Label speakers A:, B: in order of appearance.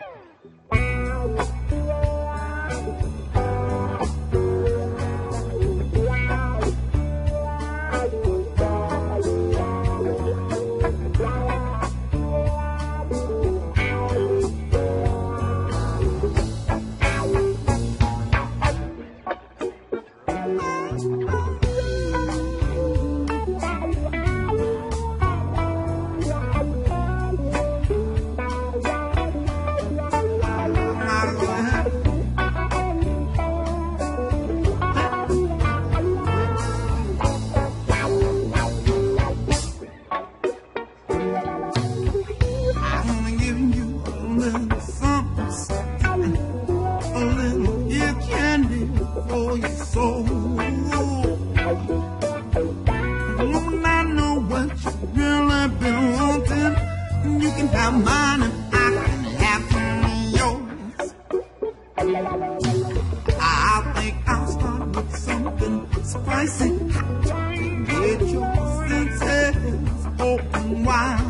A: Música A little candy for your soul. I know what you really been wanting. You can have mine and I can have yours. I think I'll start with something spicy. Get your senses open wide.